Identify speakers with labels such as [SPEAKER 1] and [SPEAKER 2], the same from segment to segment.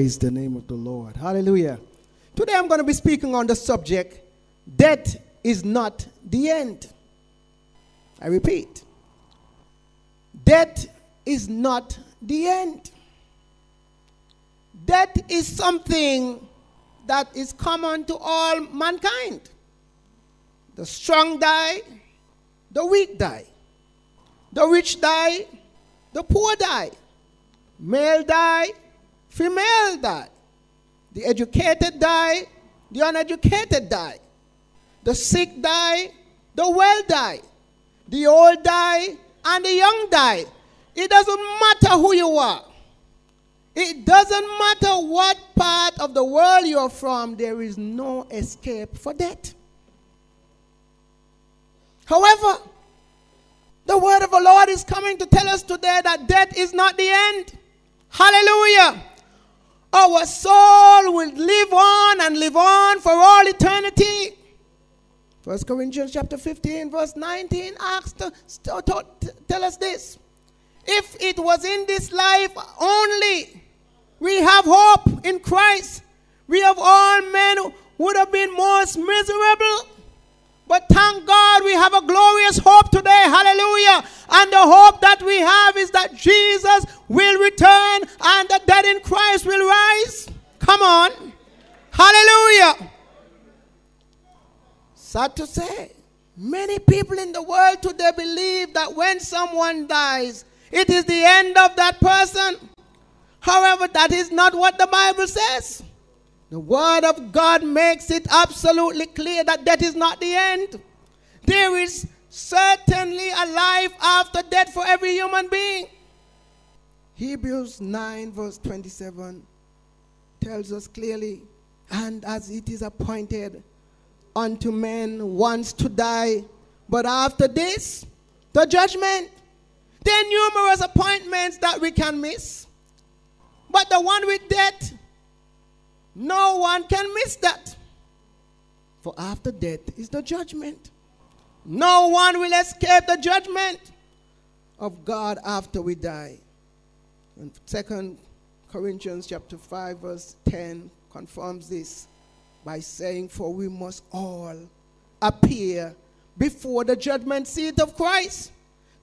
[SPEAKER 1] Praise the name of the Lord. Hallelujah. Today I'm going to be speaking on the subject death is not the end. I repeat, death is not the end. Death is something that is common to all mankind. The strong die, the weak die. The rich die, the poor die. Male die, female die. The educated die, the uneducated die. The sick die, the well die. The old die, and the young die. It doesn't matter who you are. It doesn't matter what part of the world you're from, there is no escape for death. However, the word of the Lord is coming to tell us today that death is not the end. Hallelujah. Our soul will live on and live on for all eternity. First Corinthians chapter 15, verse 19 asks to, to, to, tell us this. If it was in this life only, we have hope in Christ. We of all men would have been most miserable. But thank God we have a glorious hope today. Hallelujah. And the hope that we have is that Jesus will return and the dead in Christ will rise. Come on. Hallelujah. Sad to say, many people in the world today believe that when someone dies, it is the end of that person. However, that is not what the Bible says. The Word of God makes it absolutely clear that that is not the end. There is certainly a life after death for every human being. Hebrews 9, verse 27 tells us clearly, and as it is appointed unto men once to die, but after this, the judgment. There are numerous appointments that we can miss, but the one with death no one can miss that. For after death is the judgment. No one will escape the judgment of God after we die. And Second Corinthians chapter 5 verse 10 confirms this by saying for we must all appear before the judgment seat of Christ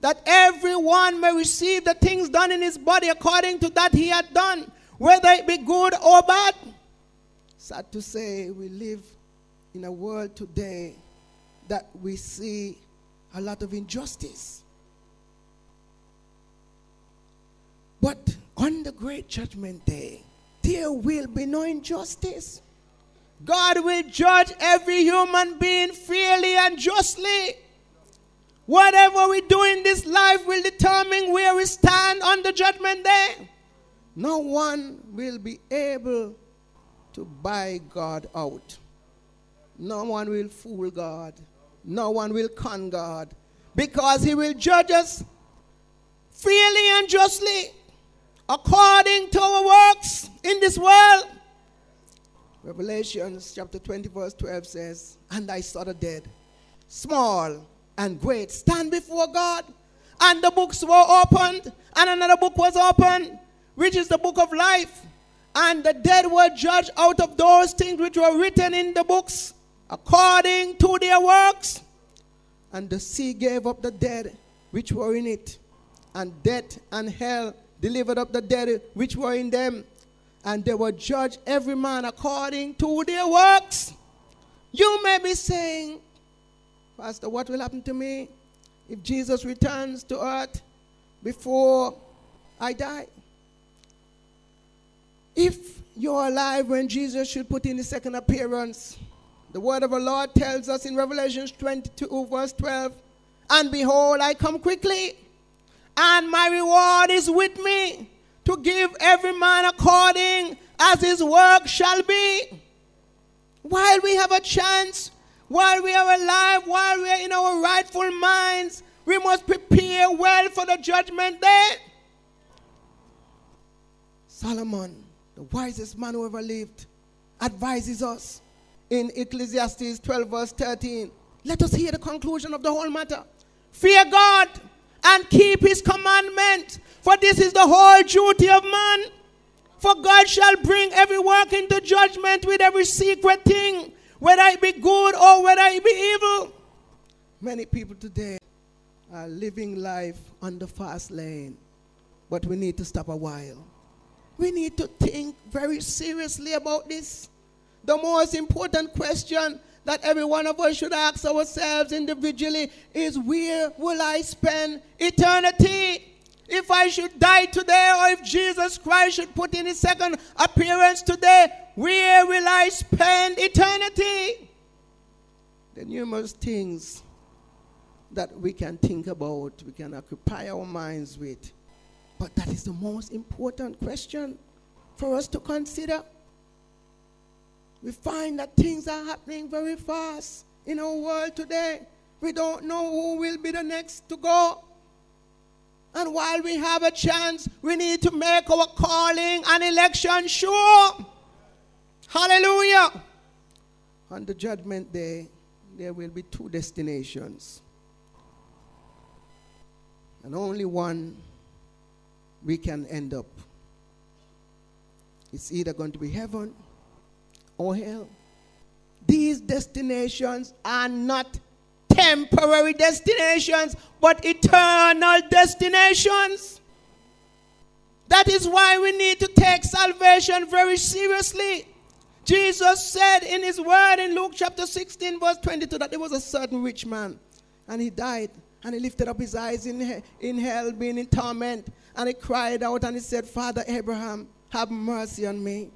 [SPEAKER 1] that everyone may receive the things done in his body according to that he had done whether it be good or bad Sad to say, we live in a world today that we see a lot of injustice. But on the great judgment day, there will be no injustice. God will judge every human being fairly and justly. Whatever we do in this life will determine where we stand on the judgment day. No one will be able to buy God out. No one will fool God. No one will con God. Because he will judge us freely and justly according to our works in this world. Revelations chapter 20, verse 12 says, And I saw the dead, small and great, stand before God. And the books were opened, and another book was opened, which is the book of life. And the dead were judged out of those things which were written in the books according to their works. And the sea gave up the dead which were in it. And death and hell delivered up the dead which were in them. And they were judged every man according to their works. You may be saying, Pastor, what will happen to me if Jesus returns to earth before I die? If you're alive when Jesus should put in his second appearance, the word of the Lord tells us in Revelation 22, verse 12, And behold, I come quickly, and my reward is with me to give every man according as his work shall be. While we have a chance, while we are alive, while we are in our rightful minds, we must prepare well for the judgment day. Solomon the wisest man who ever lived, advises us in Ecclesiastes 12, verse 13. Let us hear the conclusion of the whole matter. Fear God and keep his commandment, for this is the whole duty of man. For God shall bring every work into judgment with every secret thing, whether it be good or whether it be evil. Many people today are living life on the fast lane, but we need to stop a while. We need to think very seriously about this. The most important question that every one of us should ask ourselves individually is where will I spend eternity? If I should die today, or if Jesus Christ should put in his second appearance today, where will I spend eternity? The numerous things that we can think about, we can occupy our minds with. But that is the most important question for us to consider. We find that things are happening very fast in our world today. We don't know who will be the next to go. And while we have a chance, we need to make our calling and election sure. Hallelujah. On the judgment day, there will be two destinations. And only one we can end up. It's either going to be heaven or hell. These destinations are not temporary destinations, but eternal destinations. That is why we need to take salvation very seriously. Jesus said in his word in Luke chapter 16, verse 22, that there was a certain rich man and he died and he lifted up his eyes in, in hell, being in torment, and he cried out and he said, Father Abraham, have mercy on me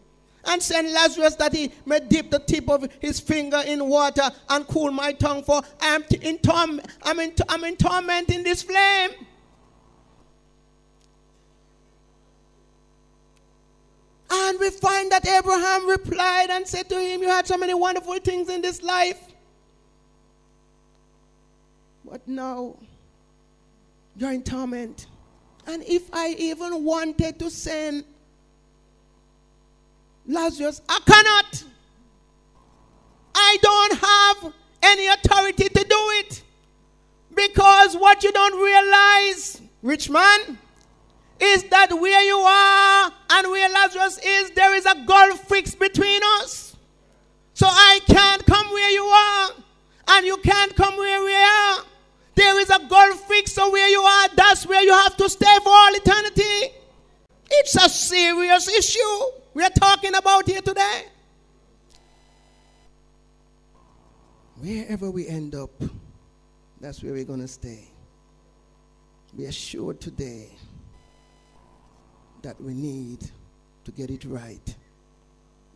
[SPEAKER 1] and send Lazarus that he may dip the tip of his finger in water and cool my tongue, for I am in, torm- I'm in, I'm in torment in this flame. And we find that Abraham replied and said to him, You had so many wonderful things in this life. But now you're in torment. And if I even wanted to send Lazarus, I cannot. I don't have any authority to do it. Because what you don't realize, rich man, is that where you are and where Lazarus is, there is a gulf fixed between us. So I can't come where you are, and you can't come where we are. There is a gulf fixed, so where you are, that's where you have to stay for all eternity. It's a serious issue we are talking about here today. Wherever we end up, that's where we're going to stay. Be assured today that we need to get it right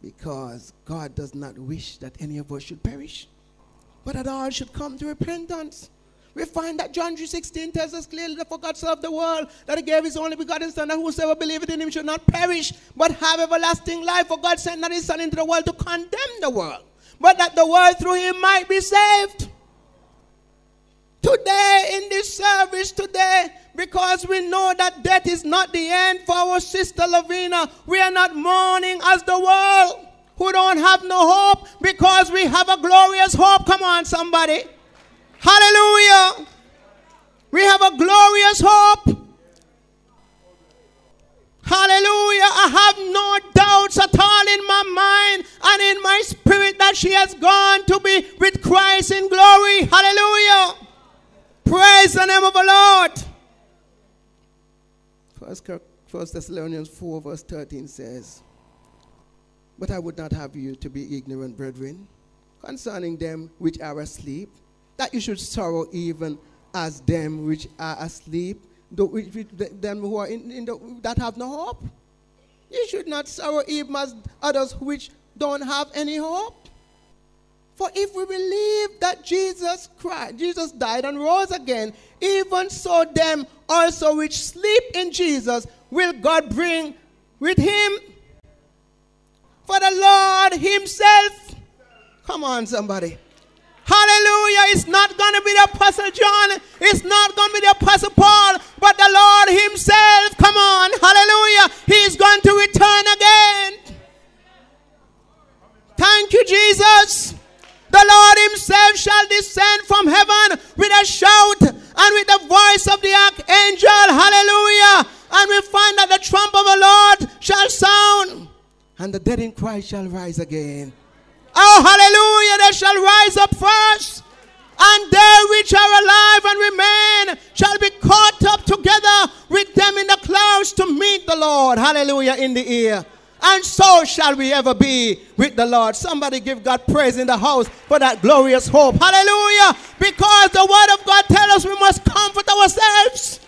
[SPEAKER 1] because God does not wish that any of us should perish, but that all should come to repentance. We find that John 3.16 tells us clearly that for God so loved the world that he gave his only begotten son that whosoever believeth in him should not perish but have everlasting life. For God sent not his son into the world to condemn the world, but that the world through him might be saved. Today, in this service today, because we know that death is not the end for our sister Lavina, we are not mourning as the world who don't have no hope because we have a glorious hope. Come on, somebody. Hallelujah. We have a glorious hope. Hallelujah. I have no doubts at all in my mind and in my spirit that she has gone to be with Christ in glory. Hallelujah. Praise the name of the Lord. First, First Thessalonians 4, verse 13 says, But I would not have you to be ignorant, brethren, concerning them which are asleep that you should sorrow even as them which are asleep, them who are in, in the, that have no hope. You should not sorrow even as others which don't have any hope. For if we believe that Jesus Christ, Jesus died and rose again, even so them also which sleep in Jesus will God bring with him. For the Lord himself, come on somebody, Hallelujah. It's not going to be the Apostle John. It's not going to be the Apostle Paul, but the Lord Himself. Come on. Hallelujah. He's going to return again. Thank you, Jesus. The Lord Himself shall descend from heaven with a shout and with the voice of the archangel. Hallelujah. And we find that the trump of the Lord shall sound and the dead in Christ shall rise again. Shall rise up first. And they which are alive and remain shall be caught up together with them in the clouds to meet the Lord. Hallelujah, in the air. And so shall we ever be with the Lord. Somebody give God praise in the house for that glorious hope. Hallelujah. Because the word of God tells us we must comfort ourselves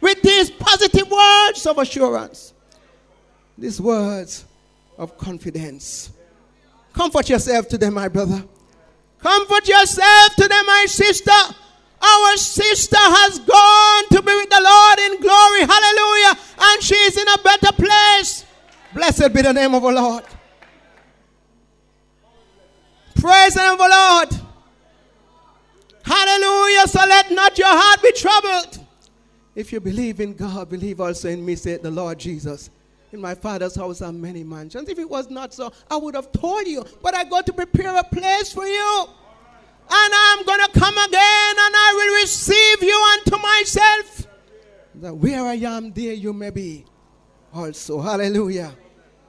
[SPEAKER 1] with these positive words of assurance. These words of confidence. Comfort yourself today, my brother. Comfort yourself today, my sister. Our sister has gone to be with the Lord in glory. Hallelujah. And she is in a better place. Blessed be the name of the Lord. Praise the name of the Lord. Hallelujah. So let not your heart be troubled. If you believe in God, believe also in me, said the Lord Jesus. In my father's house are many mansions. If it was not so, I would have told you. But I got to prepare a place for you. And I'm going to come again and I will receive you unto myself. That where I am, there you may be also. Hallelujah.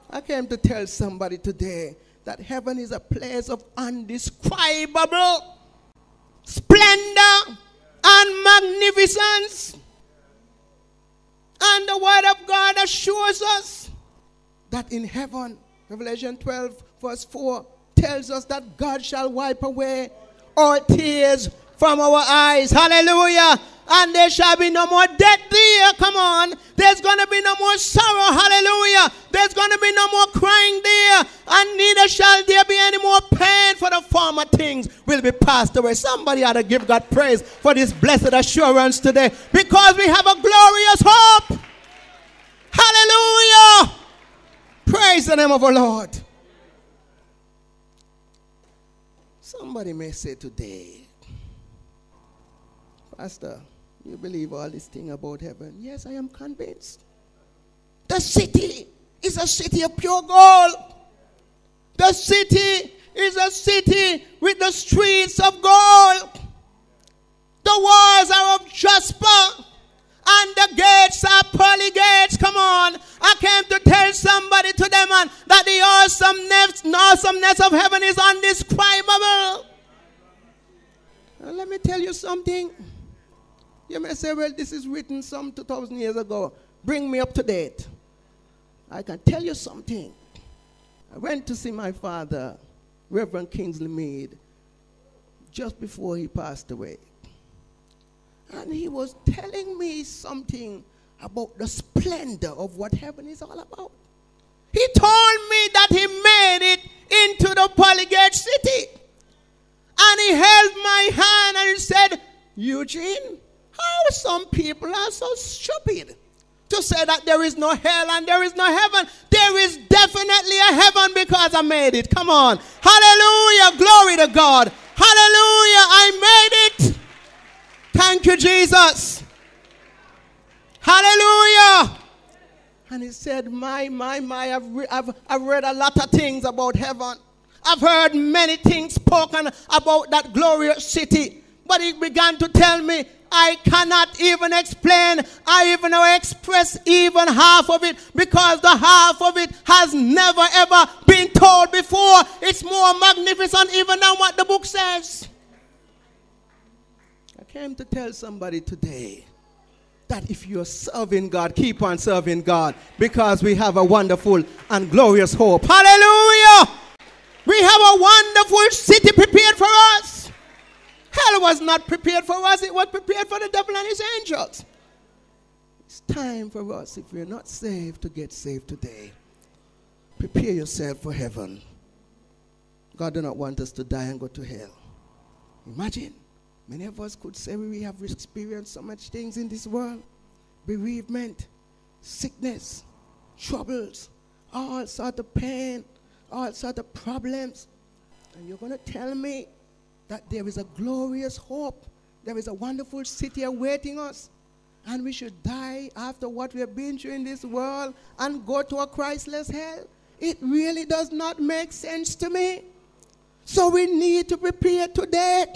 [SPEAKER 1] I came to tell somebody today that heaven is a place of undescribable splendor and magnificence. And the word of God assures us that in heaven, Revelation 12, verse 4, tells us that God shall wipe away all tears from our eyes. Hallelujah. And there shall be no more death there. Come on. There's going to be no more sorrow. Hallelujah. There's going to be no more crying there. And neither shall there be any more pain, for the former things will be passed away. Somebody ought to give God praise for this blessed assurance today because we have a glorious hope. Hallelujah. Praise the name of our Lord. Somebody may say today, Pastor, you believe all this thing about heaven? Yes, I am convinced. The city is a city of pure gold. The city is a city with the streets of gold. The walls are of jasper and the gates are pearly gates. Come on. I came to tell somebody today, man, that the awesomeness, awesomeness of heaven is undescribable. Now, let me tell you something. You may say, well, this is written some 2,000 years ago. Bring me up to date. I can tell you something. I went to see my father, Reverend Kingsley Meade, just before he passed away. And he was telling me something about the splendor of what heaven is all about. He told me that he made it into the pearly gate city. And he held my hand and he said, Eugene, how some people are so stupid to say that there is no hell and there is no heaven. There is definitely a heaven because I made it. Come on. Hallelujah. Glory to God. Hallelujah. I made it. Thank you, Jesus. Hallelujah. And he said, My, my, my, I've, re- I've, I've read a lot of things about heaven. I've heard many things spoken about that glorious city. But he began to tell me, I cannot even explain, I even express even half of it because the half of it has never ever been told before. It's more magnificent even than what the book says. I came to tell somebody today that if you're serving God, keep on serving God because we have a wonderful and glorious hope. Hallelujah! We have a wonderful city prepared for us. Hell was not prepared for us, it was prepared for the devil and his angels. It's time for us, if we're not saved, to get saved today. Prepare yourself for heaven. God do not want us to die and go to hell. Imagine, many of us could say we have experienced so much things in this world bereavement, sickness, troubles, all sort of pain, all sort of problems. And you're going to tell me that there is a glorious hope. There is a wonderful city awaiting us. And we should die after what we have been through in this world and go to a Christless hell. It really does not make sense to me. So we need to prepare today.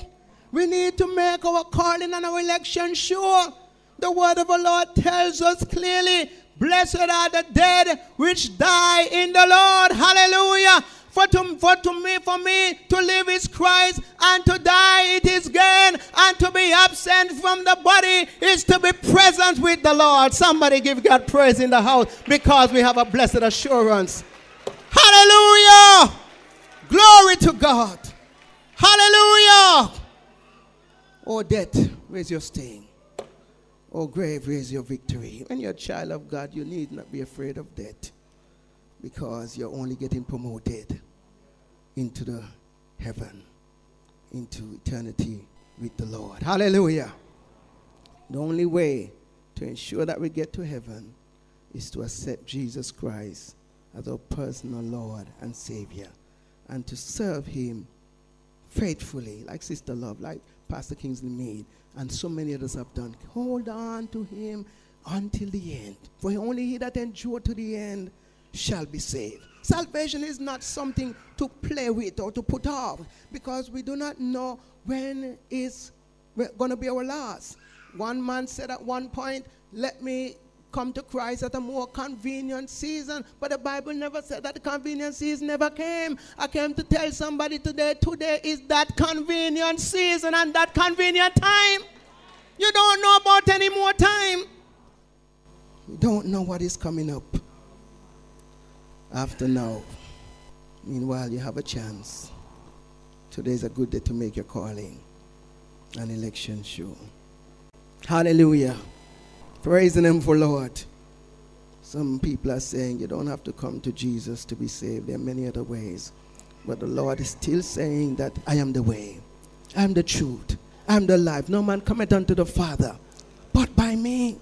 [SPEAKER 1] We need to make our calling and our election sure. The word of the Lord tells us clearly Blessed are the dead which die in the Lord. Hallelujah. For to, for to me, for me to live is Christ, and to die it is gain, and to be absent from the body is to be present with the Lord. Somebody give God praise in the house because we have a blessed assurance. Hallelujah! Glory to God. Hallelujah! Oh, death, where's your sting? Oh, grave, where's your victory? When you're a child of God, you need not be afraid of death because you're only getting promoted into the heaven, into eternity with the Lord. Hallelujah. The only way to ensure that we get to heaven is to accept Jesus Christ as our personal Lord and Savior and to serve Him faithfully, like Sister Love, like Pastor Kingsley Meade, and so many others have done. Hold on to Him until the end. For only he that endure to the end shall be saved. Salvation is not something to play with or to put off because we do not know when is going to be our last. One man said at one point, Let me come to Christ at a more convenient season. But the Bible never said that the convenient season never came. I came to tell somebody today, today is that convenient season and that convenient time. You don't know about any more time. You don't know what is coming up after now. Meanwhile, you have a chance. Today is a good day to make your calling an election show. Hallelujah. Praising Him for Lord. Some people are saying you don't have to come to Jesus to be saved. There are many other ways. But the Lord is still saying that I am the way, I am the truth, I am the life. No man cometh unto the Father but by me.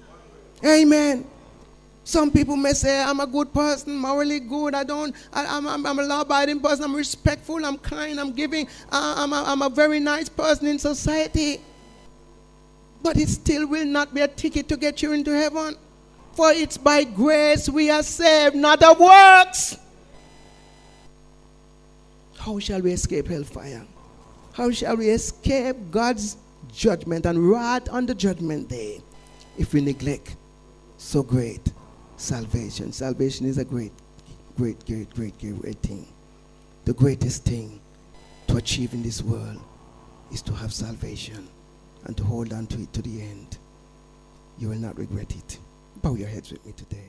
[SPEAKER 1] Amen. Some people may say, I'm a good person, morally good. I don't, I, am I'm, I'm a law abiding person. I'm respectful, I'm kind, I'm giving. Uh, I'm, a, I'm a very nice person in society. But it still will not be a ticket to get you into heaven. For it's by grace we are saved, not of works. How shall we escape hellfire? How shall we escape God's judgment and wrath on the judgment day if we neglect so great salvation. Salvation is a great, great, great, great, great thing. The greatest thing to achieve in this world is to have salvation and to hold on to it to the end. You will not regret it. Bow your heads with me today.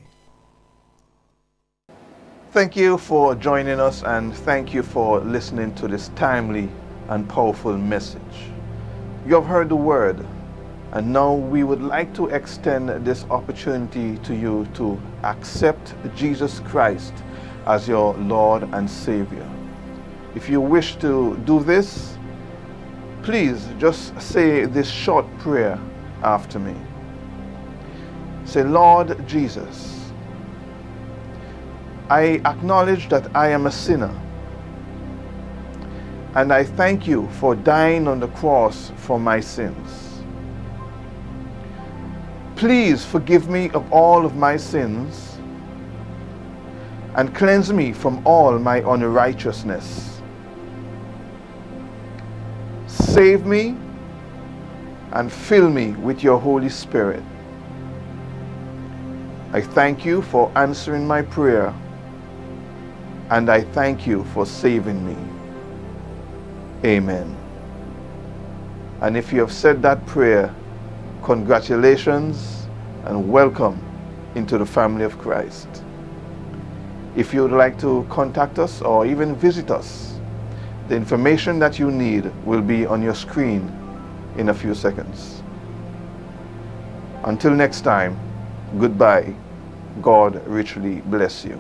[SPEAKER 2] Thank you for joining us and thank you for listening to this timely and powerful message. You have heard the word and now we would like to extend this opportunity to you to accept Jesus Christ as your Lord and Savior. If you wish to do this, please just say this short prayer after me. Say, Lord Jesus, I acknowledge that I am a sinner. And I thank you for dying on the cross for my sins. Please forgive me of all of my sins and cleanse me from all my unrighteousness. Save me and fill me with your Holy Spirit. I thank you for answering my prayer and I thank you for saving me. Amen. And if you have said that prayer, congratulations and welcome into the family of Christ. If you would like to contact us or even visit us, the information that you need will be on your screen in a few seconds. Until next time, goodbye. God richly bless you.